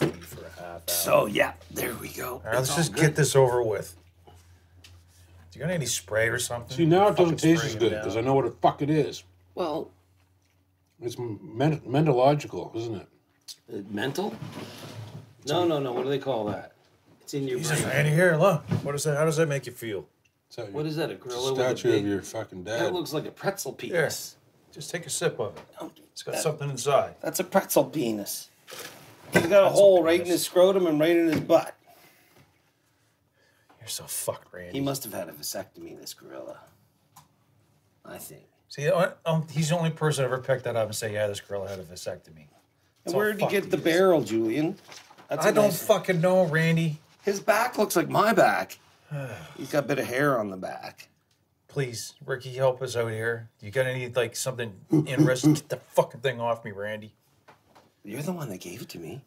to for a half hour. So yeah, there we go. All right, let's It's just all get this over with. Do you got any spray or something? See, now it doesn't taste as good because I know what the fuck it is. Well, It's men- mentological, isn't it? uh, mental? No, no, no. What do they call that? It's in your Jesus, brain. Randy, here, look. What is that? How does that make you feel? Is that What your is that? A gorilla with a statue big? of your fucking dad. That looks like a pretzel penis. Yes. Just take a sip of it. It's got that. something inside. That's a pretzel penis. He's got a hole right in his scrotum and right in his butt. You're so fucked, Randy. He must have had a vasectomy, this gorilla. I think. See, um, he's the only person I ever picked that up and say, "Yeah, this gorilla had a vasectomy." And where did he get the is. barrel, Julian? That's I don't nice- fucking know, Randy. His back looks like my back. He's got a bit of hair on the back. Please, Ricky, help us out here. You got any like something interesting? Get the fucking thing off me, Randy. You're the one that gave it to me.